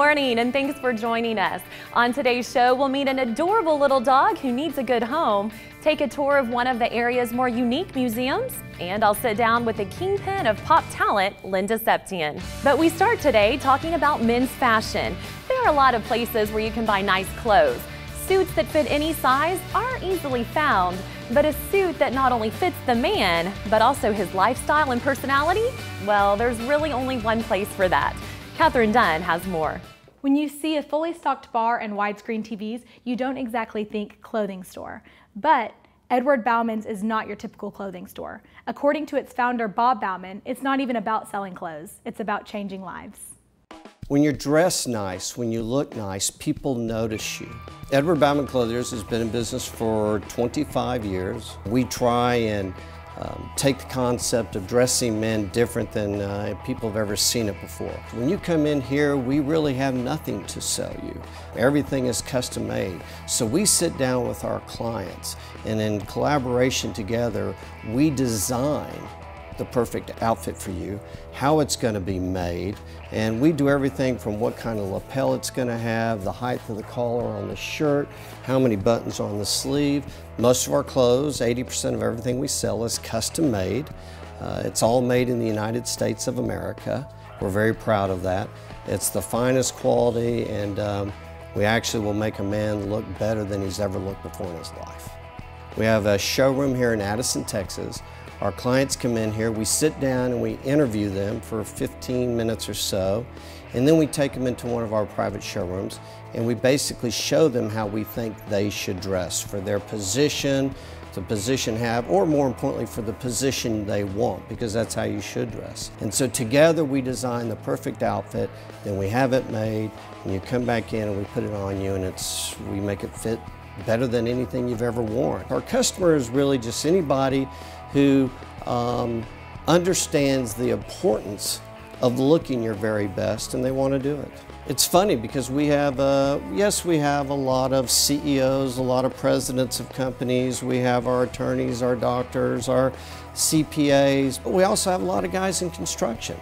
Morning and thanks for joining us. On today's show, we'll meet an adorable little dog who needs a good home, take a tour of one of the area's more unique museums, and I'll sit down with the kingpin of pop talent, Linda Septien. But we start today talking about men's fashion. There are a lot of places where you can buy nice clothes. Suits that fit any size are easily found, but a suit that not only fits the man, but also his lifestyle and personality, well, there's really only one place for that. Catherine Dunn has more. When you see a fully stocked bar and widescreen TVs, you don't exactly think clothing store. But Edward Baumann's is not your typical clothing store. According to its founder, Bob Baumann, it's not even about selling clothes, it's about changing lives. When you're dressed nice, when you look nice, people notice you. Edward Baumann Clothiers has been in business for 25 years. We try and um, take the concept of dressing men different than uh, people have ever seen it before. When you come in here, we really have nothing to sell you. Everything is custom made. So we sit down with our clients and in collaboration together, we design the perfect outfit for you, how it's going to be made, and we do everything from what kind of lapel it's going to have, the height of the collar on the shirt, how many buttons on the sleeve. Most of our clothes, 80% of everything we sell is custom made. Uh, it's all made in the United States of America. We're very proud of that. It's the finest quality and um, we actually will make a man look better than he's ever looked before in his life. We have a showroom here in Addison, Texas our clients come in here, we sit down and we interview them for 15 minutes or so, and then we take them into one of our private showrooms and we basically show them how we think they should dress for their position, the position have, or more importantly for the position they want, because that's how you should dress. And so together we design the perfect outfit, then we have it made, and you come back in and we put it on you and it's, we make it fit better than anything you've ever worn. Our customer is really just anybody who um, understands the importance of looking your very best and they want to do it. It's funny because we have, uh, yes, we have a lot of CEOs, a lot of presidents of companies. We have our attorneys, our doctors, our CPAs, but we also have a lot of guys in construction.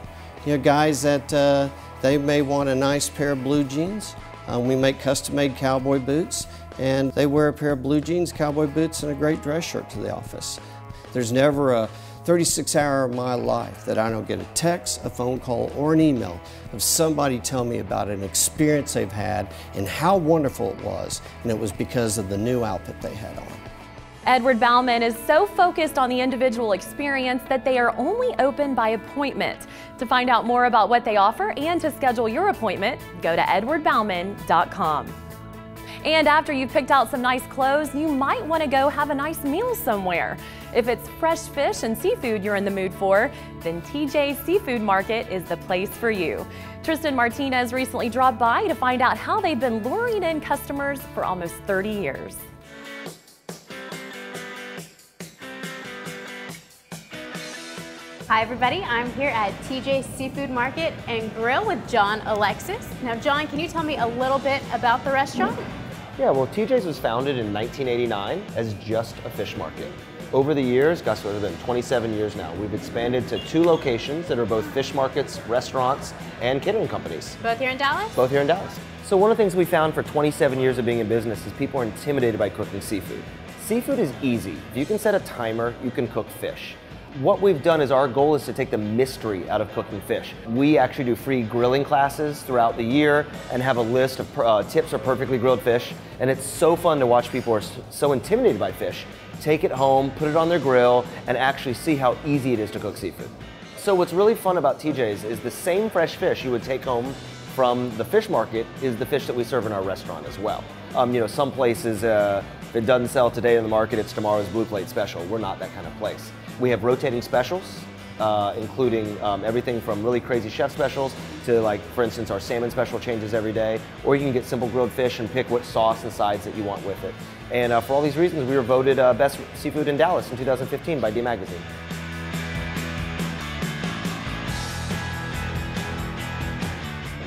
You know, guys that uh, they may want a nice pair of blue jeans. Um, we make custom-made cowboy boots, and they wear a pair of blue jeans, cowboy boots, and a great dress shirt to the office. There's never a 36 hour of my life that I don't get a text, a phone call, or an email of somebody telling me about an experience they've had and how wonderful it was, and it was because of the new outfit they had on. Edward Baumann is so focused on the individual experience that they are only open by appointment. To find out more about what they offer and to schedule your appointment, go to edwardbaumann.com. And after you've picked out some nice clothes, you might want to go have a nice meal somewhere. If it's fresh fish and seafood you're in the mood for, then TJ Seafood Market is the place for you. Tristan Martinez recently dropped by to find out how they've been luring in customers for almost 30 years. Hi everybody, I'm here at TJ Seafood Market and Grill with John Alexis. Now John, can you tell me a little bit about the restaurant? Yeah, well TJ's was founded in 1989 as just a fish market. Over the years, gosh, what have been 27 years now, we've expanded to two locations that are both fish markets, restaurants, and catering companies. Both here in Dallas? Both here in Dallas. So one of the things we found for 27 years of being in business is people are intimidated by cooking seafood. Seafood is easy. If you can set a timer, you can cook fish. What we've done is our goal is to take the mystery out of cooking fish. We actually do free grilling classes throughout the year and have a list of uh, tips for perfectly grilled fish. And it's so fun to watch people are so intimidated by fish take it home, put it on their grill, and actually see how easy it is to cook seafood. So what's really fun about TJ's is the same fresh fish you would take home from the fish market is the fish that we serve in our restaurant as well. Um, you know, some places, uh, if it doesn't sell today in the market, it's tomorrow's Blue Plate special. We're not that kind of place. We have rotating specials, uh, including um, everything from really crazy chef specials to like, for instance, our salmon special changes every day, or you can get simple grilled fish and pick what sauce and sides that you want with it. And uh, for all these reasons, we were voted uh, best seafood in Dallas in 2015 by D Magazine.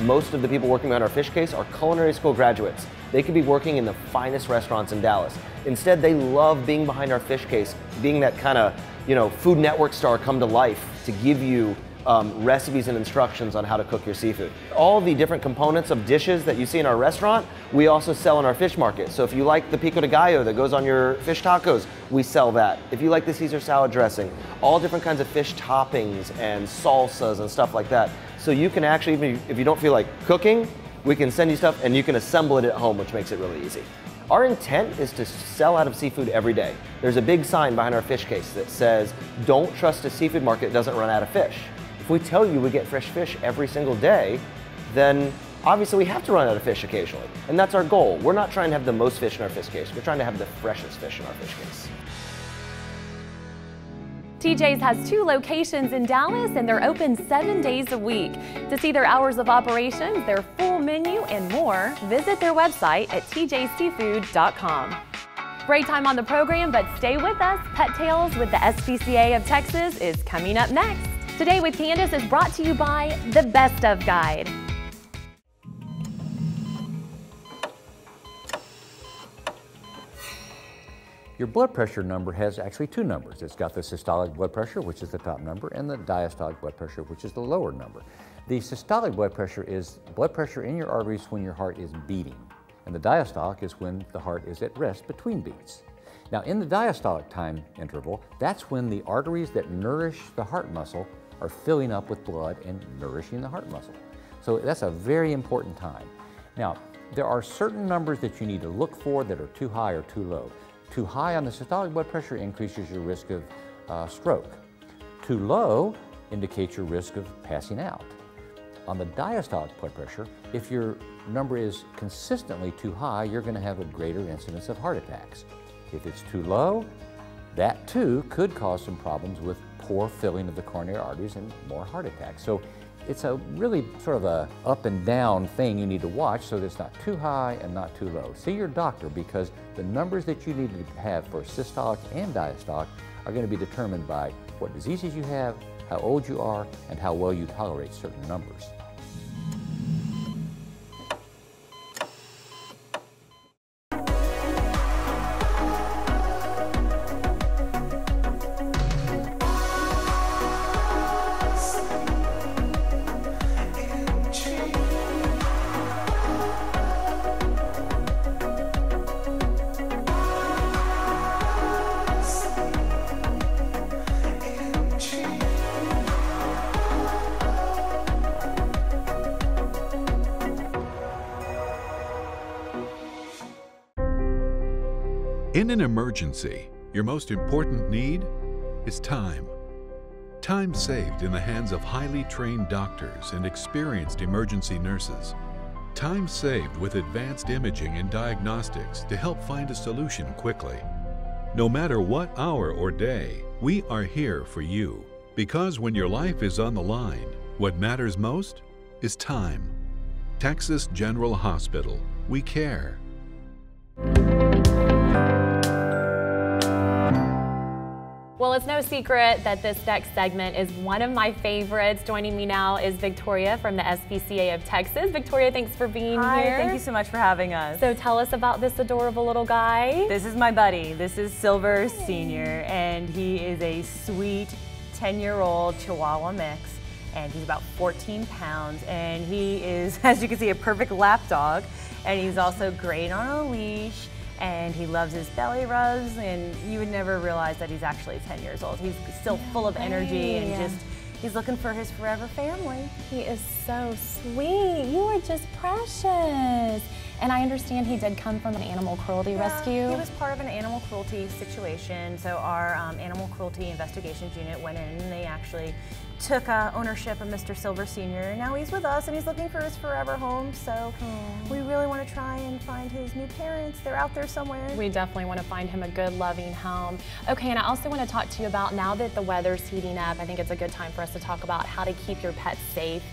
Most of the people working behind our fish case are culinary school graduates. They could be working in the finest restaurants in Dallas. Instead, they love being behind our fish case, being that kind of, you know, Food Network star come to life to give you um, recipes and instructions on how to cook your seafood. All the different components of dishes that you see in our restaurant, we also sell in our fish market. So if you like the pico de gallo that goes on your fish tacos, we sell that. If you like the Caesar salad dressing, all different kinds of fish toppings and salsas and stuff like that. So you can actually, even if you don't feel like cooking, we can send you stuff and you can assemble it at home, which makes it really easy. Our intent is to sell out of seafood every day. There's a big sign behind our fish case that says, don't trust a seafood market that doesn't run out of fish. If we tell you we get fresh fish every single day, then obviously we have to run out of fish occasionally. And that's our goal. We're not trying to have the most fish in our fish case. We're trying to have the freshest fish in our fish case. TJ's has two locations in Dallas and they're open seven days a week. To see their hours of operations, their full menu, and more, visit their website at tjseafood.com. Great time on the program, but stay with us. Pet Tails with the SPCA of Texas is coming up next. Today with Kandace is brought to you by the Best of Guide. Your blood pressure number has actually two numbers. It's got the systolic blood pressure, which is the top number, and the diastolic blood pressure, which is the lower number. The systolic blood pressure is blood pressure in your arteries when your heart is beating, and the diastolic is when the heart is at rest between beats. Now, in the diastolic time interval, that's when the arteries that nourish the heart muscle are filling up with blood and nourishing the heart muscle. So that's a very important time. Now, there are certain numbers that you need to look for that are too high or too low. Too high on the systolic blood pressure increases your risk of uh, stroke. Too low indicates your risk of passing out. On the diastolic blood pressure, if your number is consistently too high, you're going to have a greater incidence of heart attacks. If it's too low, that too could cause some problems with poor filling of the coronary arteries and more heart attacks. So it's a really sort of a up and down thing you need to watch so that it's not too high and not too low. See your doctor because the numbers that you need to have for systolic and diastolic are going to be determined by what diseases you have, how old you are, and how well you tolerate certain numbers. Your most important need is time. Time saved in the hands of highly trained doctors and experienced emergency nurses. Time saved with advanced imaging and diagnostics to help find a solution quickly. No matter what hour or day, we are here for you. Because when your life is on the line, what matters most is time. Texas General Hospital. We care. Well, it's no secret that this next segment is one of my favorites. Joining me now is Victoria from the SPCA of Texas. Victoria, thanks for being Hi, here. thank you so much for having us. So tell us about this adorable little guy. this is my buddy. This is Silver Senior, and he is a sweet 10-year-old Chihuahua mix, and he's about 14 pounds, and he is, as you can see, a perfect lap dog, and he's also great on a leash, and he loves his belly rubs, and you would never realize that he's actually 10 years old. He's still full of energy and just, he's looking for his forever family. He is so sweet. You are just precious. And I understand he did come from an animal cruelty Yeah, rescue. He was part of an animal cruelty situation. So our um, animal cruelty investigations unit went in and they actually took uh, ownership of Mr. Silver Sr. And now he's with us and he's looking for his forever home. So we really want to try and find his new parents. They're out there somewhere. We definitely want to find him a good, loving home. Okay, and I also want to talk to you about now that the weather's heating up, I think it's a good time for us to talk about how to keep your pets safe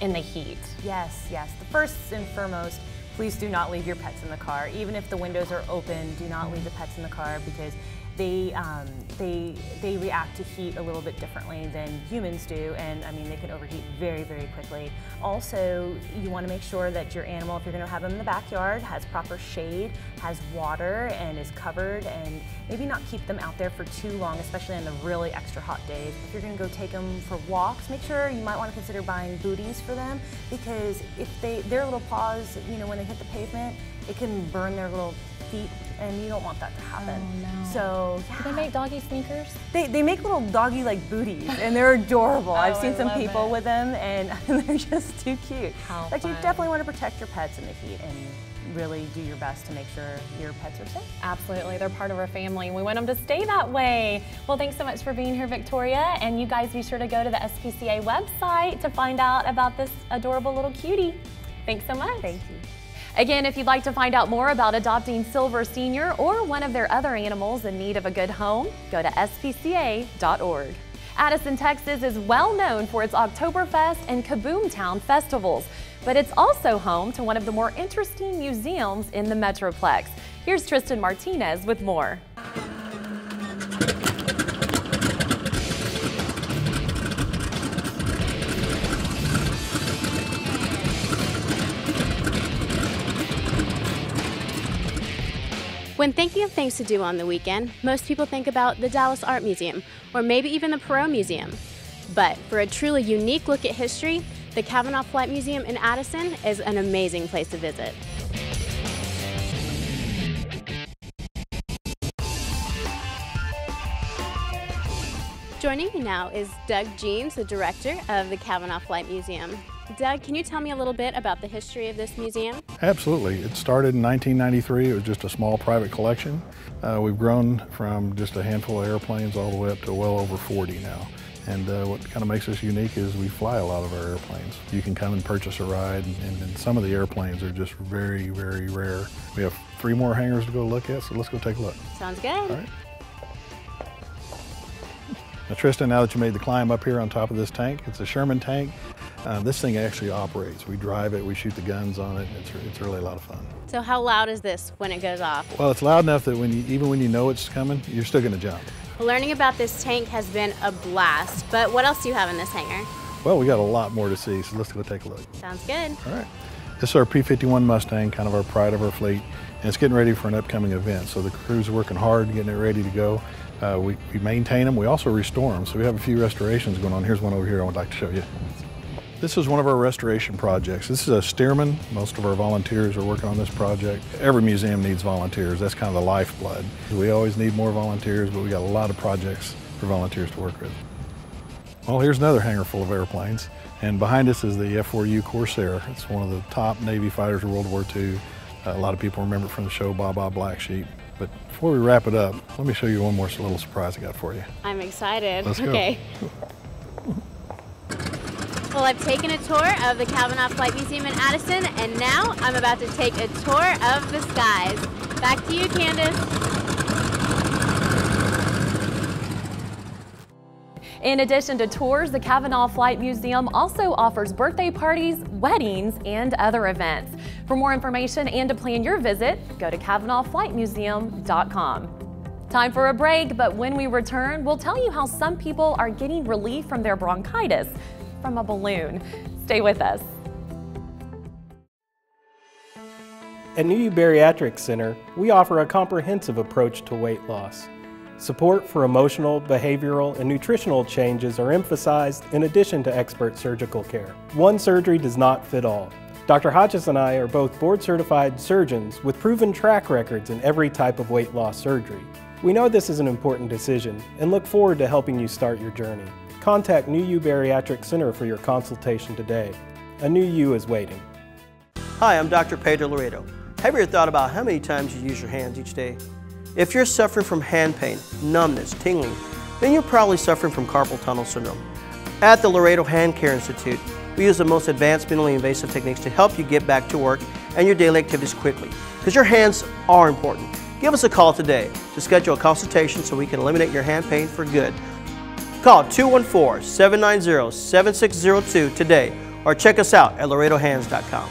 in the heat. Yes, yes. The first and foremost, please do not leave your pets in the car. Even if the windows are open, do not leave the pets in the car because they um, they they react to heat a little bit differently than humans do, and I mean they can overheat very very quickly. Also, you want to make sure that your animal, if you're going to have them in the backyard, has proper shade, has water, and is covered, and maybe not keep them out there for too long, especially on the really extra hot days. If you're going to go take them for walks, make sure you might want to consider buying booties for them because if they their little paws, you know, when they hit the pavement, it can burn their little feet and you don't want that to happen. Oh, no. So yeah. Do they make doggy sneakers? They, they make little doggy like booties and they're adorable. Oh, I've Oh, seen I some people it. with them and they're just too cute. How but you definitely want to protect your pets in the heat and really do your best to make sure your pets are safe. Absolutely, they're part of our family and we want them to stay that way. Well, thanks so much for being here, Victoria. And you guys be sure to go to the SPCA website to find out about this adorable little cutie. Thanks so much. Thank you. Again, if you'd like to find out more about adopting Silver Senior or one of their other animals in need of a good home, go to spca.org. Addison, Texas is well known for its Oktoberfest and Kaboom Town festivals, but it's also home to one of the more interesting museums in the Metroplex. Here's Tristan Martinez with more. When thinking of things to do on the weekend, most people think about the Dallas Art Museum or maybe even the Perot Museum. But for a truly unique look at history, the Cavanaugh Flight Museum in Addison is an amazing place to visit. Joining me now is Doug Jeans, the director of the Cavanaugh Flight Museum. Doug, can you tell me a little bit about the history of this museum? Absolutely. It started in 1993. It was just a small private collection. Uh, we've grown from just a handful of airplanes all the way up to well over 40 now. And uh, what kind of makes us unique is we fly a lot of our airplanes. You can come and purchase a ride, and, and some of the airplanes are just very, very rare. We have three more hangars to go look at, so let's go take a look. Sounds good. All right. Now, Tristan, now that you made the climb up here on top of this tank, it's a Sherman tank. Uh, this thing actually operates. We drive it, we shoot the guns on it. It's, it's really a lot of fun. So how loud is this when it goes off? Well, it's loud enough that when you, even when you know it's coming, you're still going to jump. Learning about this tank has been a blast, but what else do you have in this hangar? Well, we got a lot more to see, so let's go take a look. Sounds good. All right. This is our P-51 Mustang, kind of our pride of our fleet, and it's getting ready for an upcoming event. So the crew's working hard, getting it ready to go. Uh, we, we maintain them, we also restore them. So we have a few restorations going on. Here's one over here I would like to show you. This is one of our restoration projects. This is a Stearman. Most of our volunteers are working on this project. Every museum needs volunteers. That's kind of the lifeblood. We always need more volunteers, but we got a lot of projects for volunteers to work with. Well, here's another hangar full of airplanes. And behind us is the F-4U Corsair. It's one of the top Navy fighters of World War II. Uh, a lot of people remember it from the show Baa Baa Black Sheep. But before we wrap it up, let me show you one more little surprise I got for you. I'm excited. Let's go. okay. Well, I've taken a tour of the Cavanaugh Flight Museum in Addison, and now I'm about to take a tour of the skies. Back to you, Kandace. In addition to tours, the Cavanaugh Flight Museum also offers birthday parties, weddings, and other events. For more information and to plan your visit, go to CavanaughFlightMuseum.com. Time for a break, but when we return, we'll tell you how some people are getting relief from their bronchitis from a balloon. Stay with us. At New U Bariatric Center, we offer a comprehensive approach to weight loss. Support for emotional, behavioral, and nutritional changes are emphasized in addition to expert surgical care. One surgery does not fit all. Dr. Hodges and I are both board certified surgeons with proven track records in every type of weight loss surgery. We know this is an important decision and look forward to helping you start your journey. Contact New U Bariatric Center for your consultation today. A new you is waiting. Hi, I'm Dr. Pedro Laredo. Have you ever thought about how many times you use your hands each day? If you're suffering from hand pain, numbness, tingling, then you're probably suffering from carpal tunnel syndrome. At the Laredo Hand Care Institute, we use the most advanced minimally invasive techniques to help you get back to work and your daily activities quickly. Because your hands are important. Give us a call today to schedule a consultation so we can eliminate your hand pain for good. Call 214-790-7602 today or check us out at laredohands.com.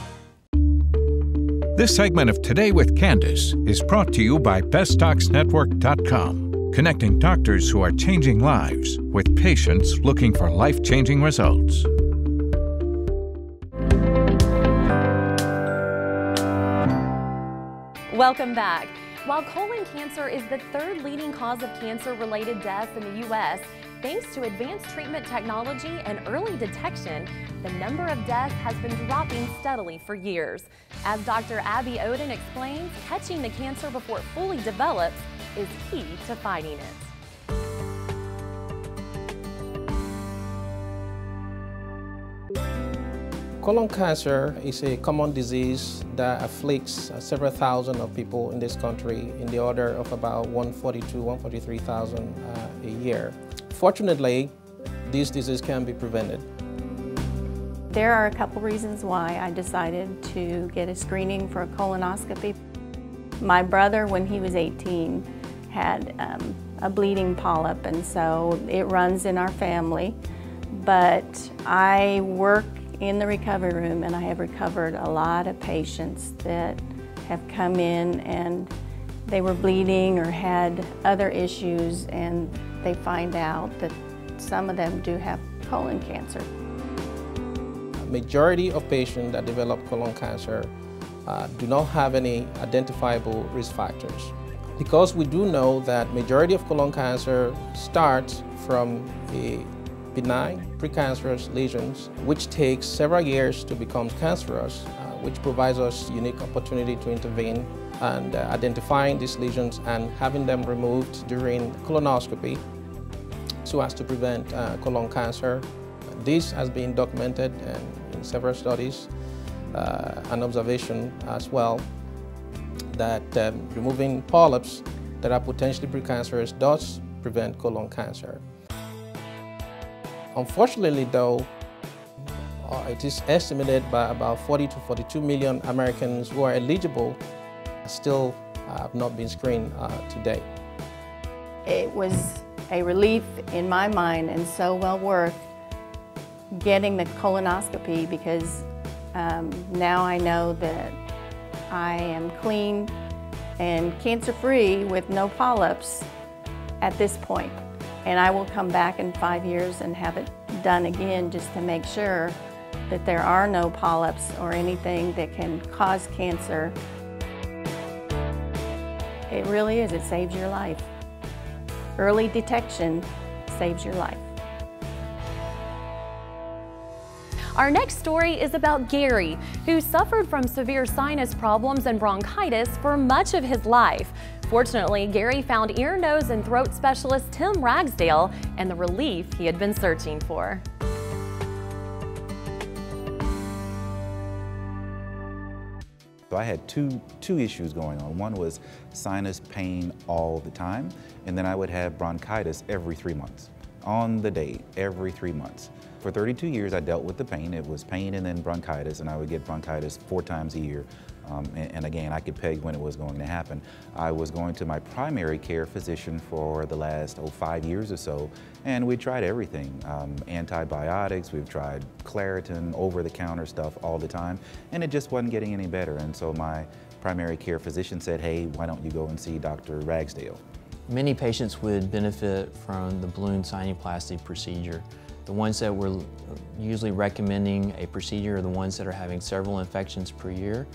This segment of Today with Kandace is brought to you by BestDocsNetwork.com. connecting doctors who are changing lives with patients looking for life changing results. Welcome back. While colon cancer is the third leading cause of cancer related deaths in the U.S., thanks to advanced treatment technology and early detection, the number of deaths has been dropping steadily for years. As Dr. Abby Oden explains, catching the cancer before it fully develops is key to fighting it. Colon cancer is a common disease that afflicts several thousand of people in this country in the order of about 142, 143,000 uh, a year. Fortunately, this disease can be prevented. There are a couple reasons why I decided to get a screening for a colonoscopy. My brother, when he was 18, had um, a bleeding polyp and so it runs in our family. But I work in the recovery room and I have recovered a lot of patients that have come in and they were bleeding or had other issues and they find out that some of them do have colon cancer. Majority of patients that develop colon cancer uh, do not have any identifiable risk factors. Because we do know that majority of colon cancer starts from a benign precancerous lesions, which takes several years to become cancerous, uh, which provides us unique opportunity to intervene and uh, identifying these lesions and having them removed during colonoscopy so as to prevent uh, colon cancer. This has been documented in, several studies uh, and observation as well that um, removing polyps that are potentially precancerous does prevent colon cancer. Unfortunately though, uh, it is estimated by about 40 to 42 million Americans who are eligible still have not been screened uh, date. It was a relief in my mind and so well worth getting the colonoscopy because um, now I know that I am clean and cancer-free with no polyps at this point. And I will come back in five years and have it done again just to make sure that there are no polyps or anything that can cause cancer. It really is, it saves your life. Early detection saves your life. Our next story is about Gary, who suffered from severe sinus problems and bronchitis for much of his life. Fortunately, Gary found ear, nose, and throat specialist Tim Ragsdale and the relief he had been searching for. So I had two, two issues going on. One was sinus pain all the time, and then I would have bronchitis every three months. On the day, every three months. For 32 years, I dealt with the pain. It was pain and then bronchitis, and I would get bronchitis four times a year. Um, and, and, again, I could peg when it was going to happen. I was going to my primary care physician for the last, oh, five years or so, and we tried everything. Um, antibiotics, we've tried Claritin, over-the-counter stuff all the time, and it just wasn't getting any better. And so my primary care physician said, hey, why don't you go and see Dr. Ragsdale? Many patients would benefit from the balloon sinuplasty procedure. The ones that we're usually recommending a procedure are the ones that are having several infections per year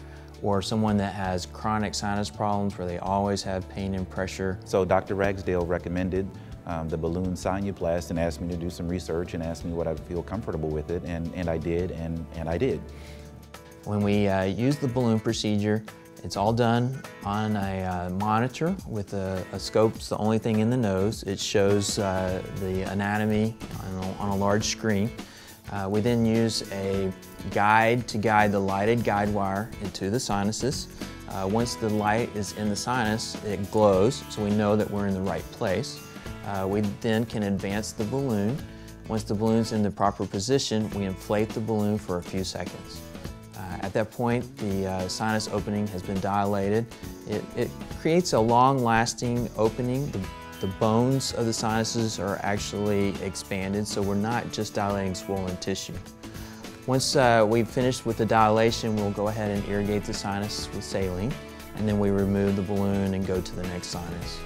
or someone that has chronic sinus problems where they always have pain and pressure. So Dr. Ragsdale recommended um, the balloon sinuplasty and asked me to do some research and asked me what I feel comfortable with it and, and I did and, and I did. When we uh, use the balloon procedure, it's all done on a uh, monitor with a, a scope. It's the only thing in the nose. It shows uh, the anatomy on a, on a large screen. Uh, we then use a guide to guide the lighted guide wire into the sinuses. Uh, once the light is in the sinus, it glows, so we know that we're in the right place. Uh, we then can advance the balloon. Once the balloon's in the proper position, we inflate the balloon for a few seconds. Uh, at that point, the uh, sinus opening has been dilated. It, it creates a long-lasting opening. The, the, bones of the sinuses are actually expanded, so we're not just dilating swollen tissue. Once uh, we've finished with the dilation, we'll go ahead and irrigate the sinus with saline, and then we remove the balloon and go to the next sinus.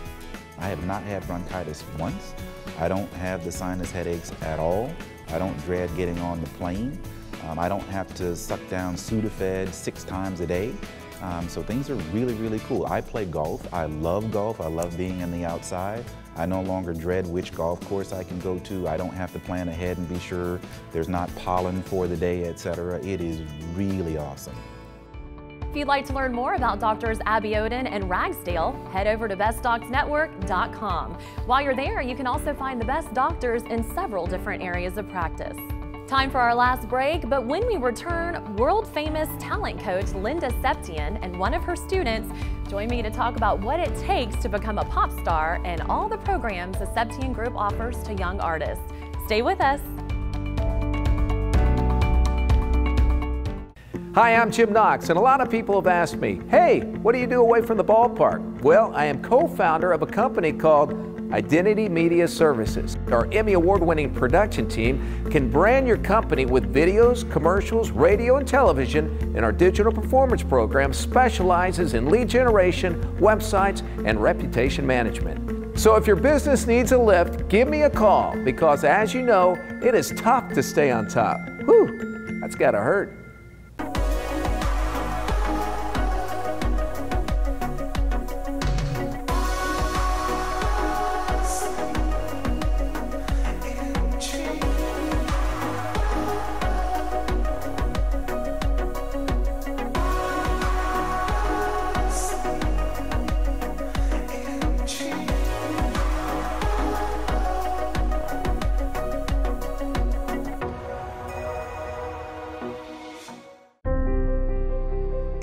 I have not had bronchitis once. I don't have the sinus headaches at all. I don't dread getting on the plane. Um, I don't have to suck down Sudafed six times a day. Um, so things are really, really cool. I play golf. I love golf. I love being in the outside. I no longer dread which golf course I can go to. I don't have to plan ahead and be sure there's not pollen for the day, etc. It is really awesome. If you'd like to learn more about doctors Abby Oden and Ragsdale, head over to bestdocsnetwork.com. While you're there, you can also find the best doctors in several different areas of practice. Time for our last break, but when we return, world famous talent coach Linda Septien and one of her students join me to talk about what it takes to become a pop star and all the programs the Septien Group offers to young artists. Stay with us. Hi, I'm Jim Knox, and a lot of people have asked me, hey, what do you do away from the ballpark? Well, I am co founder of a company called Identity Media Services. Our Emmy Award winning production team can brand your company with videos, commercials, radio, and television, and our digital performance program specializes in lead generation, websites, and reputation management. So if your business needs a lift, give me a call because, as you know, it is tough to stay on top. Whew, that's gotta hurt.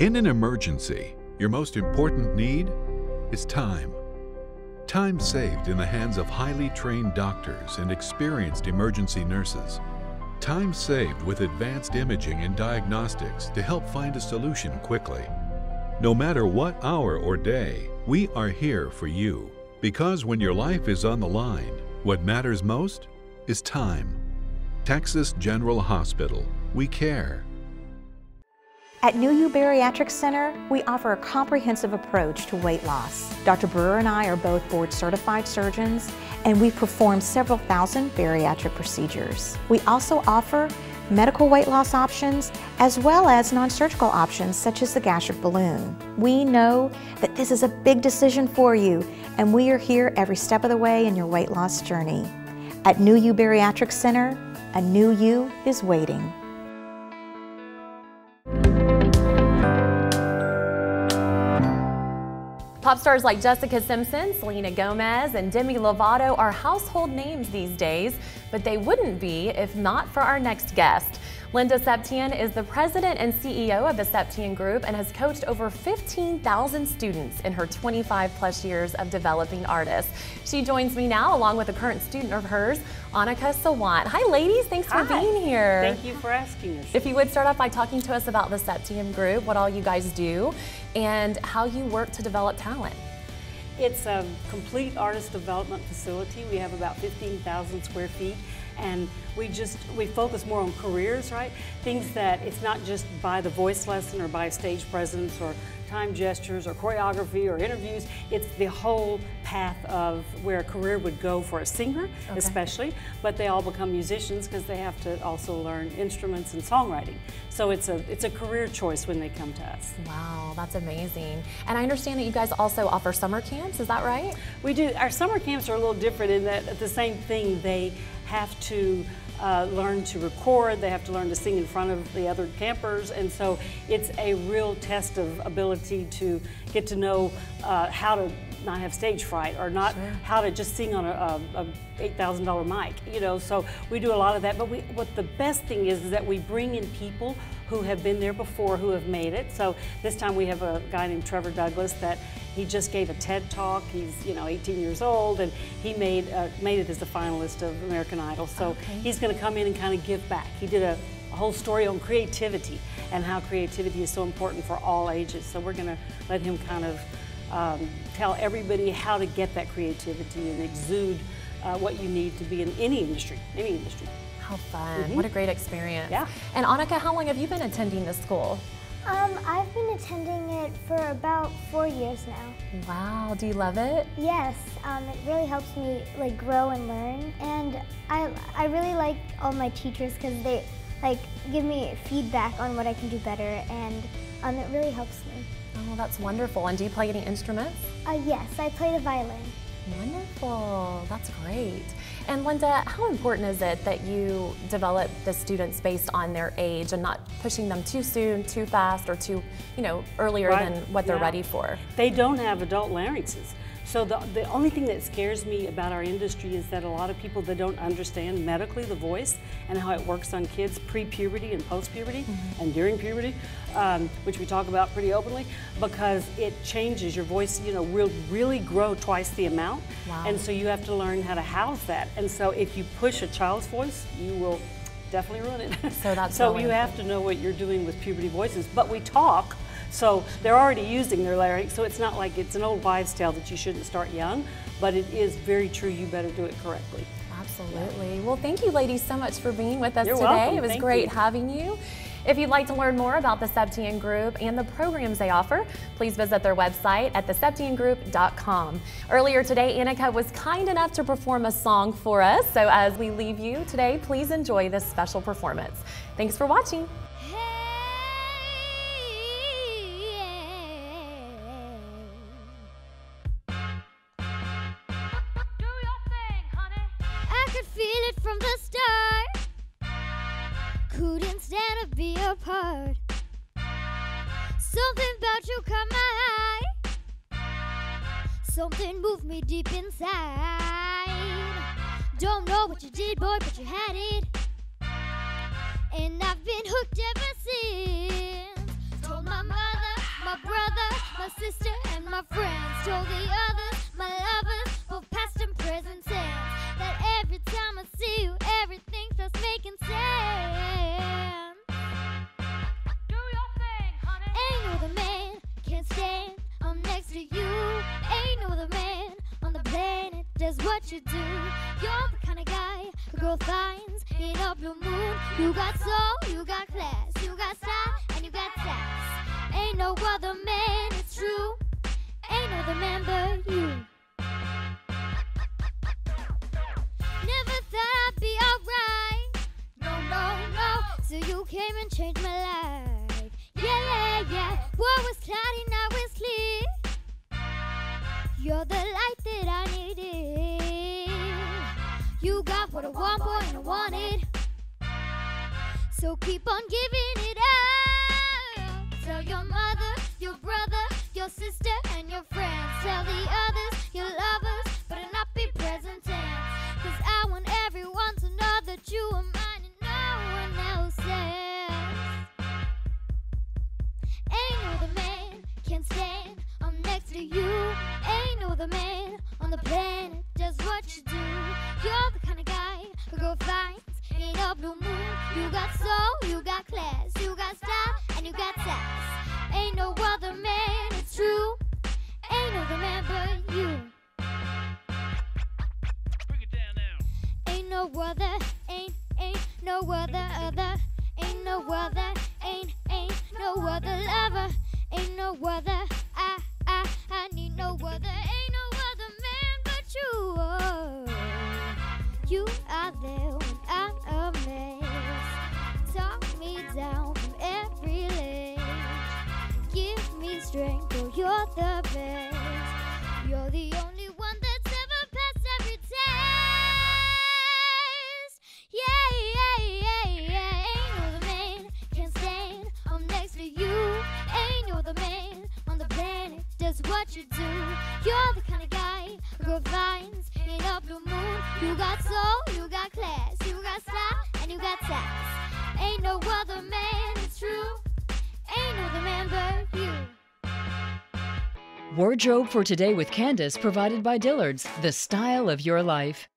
In an emergency, your most important need is time. Time saved in the hands of highly trained doctors and experienced emergency nurses. Time saved with advanced imaging and diagnostics to help find a solution quickly. No matter what hour or day, we are here for you. Because when your life is on the line, what matters most is time. Texas General Hospital. We care. At New U Bariatric Center, we offer a comprehensive approach to weight loss. Dr. Brewer and I are both board certified surgeons, and we've performed several thousand bariatric procedures. We also offer medical weight loss options as well as non-surgical options such as the gastric balloon. We know that this is a big decision for you, and we are here every step of the way in your weight loss journey. At New U Bariatric Center, a new you is waiting. Pop stars like Jessica Simpson, Selena Gomez, and Demi Lovato are household names these days, but they wouldn't be if not for our next guest. Linda Septien is the president and CEO of the Septien Group and has coached over 15,000 students in her 25 plus years of developing artists. She joins me now along with a current student of hers, Annika Sawant. Hi ladies, thanks Hi. for being here. Thank you for asking us. If you would start off by talking to us about the Septien Group, what all you guys do, and how you work to develop talent. It's a complete artist development facility. We have about 15,000 square feet and we just we focus more on careers right things that it's not just by the voice lesson or by stage presence or time gestures or choreography or interviews it's the whole path of where a career would go for a singer Okay. especially but they all become musicians because they have to also learn instruments and songwriting so it's a it's a career choice when they come to us Wow, that's amazing. And I understand that you guys also offer summer camps, is that right? We do. Our summer camps are a little different in that the same thing. They have to uh, learn to record. They have to learn to sing in front of the other campers, and so it's a real test of ability to get to know uh, how to not have stage fright or not how to just sing on a, a, a $8,000 mic, you know, so we do a lot of that. But we, what the best thing is, is that we bring in people who have been there before, who have made it. So this time we have a guy named Trevor Douglas that he just gave a TED talk. He's, you know, 18 years old and he made, uh, made it as a finalist of American Idol. So Okay. he's gonna come in and kind of give back. He did a, a whole story on creativity and how creativity is so important for all ages. So we're gonna let him kind of um, tell everybody how to get that creativity and exude uh, what you need to be in any industry, any industry. How fun. Mhm. What a great experience. Yeah. And Annika, how long have you been attending this school? Um, I've been attending it for about four years now. Wow, do you love it? Yes, um, it really helps me like grow and learn, and I I really like all my teachers because they like give me feedback on what I can do better, and um, it really helps me. Oh, that's wonderful. And do you play any instruments? Uh, yes, I play the violin. Wonderful, that's great. And Linda, how important is it that you develop the students based on their age and not pushing them too soon, too fast, or too, you know, earlier Right. than what they're Yeah. ready for? They don't have adult larynxes. So the, the only thing that scares me about our industry is that a lot of people that don't understand medically the voice and how it works on kids pre-puberty and post-puberty Mm-hmm. and during puberty, um, which we talk about pretty openly, because it changes your voice. You know, will really grow twice the amount, Wow. and so you have to learn how to house that. And so if you push a child's voice, you will definitely ruin it. So that's so you have to know what you're doing with puberty voices. But we talk, so they're already using their larynx. So it's not like it's an old wives' tale that you shouldn't start young, but it is very true. You better do it correctly. Absolutely. Well, thank you, ladies, so much for being with us You're today. welcome. It was Thank great you. having you. If you'd like to learn more about the Septien Group and the programs they offer, please visit their website at theseptiengroup.com. Earlier today, Annika was kind enough to perform a song for us. So as we leave you today, please enjoy this special performance. Thanks for watching. Apart. Something about you caught my eye. Something moved me deep inside. Don't know what you did, boy, but you had it. And I've been hooked ever got what I want, boy, and. So keep on giving it up. Tell your mother, your brother, your sister, and your friends. Tell the others, your lovers, but not be present tense. Cause I want everyone to know that you are mine and no one else's. Ain't no other man can stand. I'm next to you. Ain't no other man on the planet does what you do. You're girl finds in a blue moon. You got soul, you got class, you got style, and you got sass. Ain't no other man, it's true. Ain't no other man but you. Bring it down now. Ain't no other, ain't, ain't no other, other. Ain't no other, ain't, ain't no other lover. Ain't no other, I, I, I need no other. Wardrobe for Today with Kandace provided by Dillard's, the style of your life.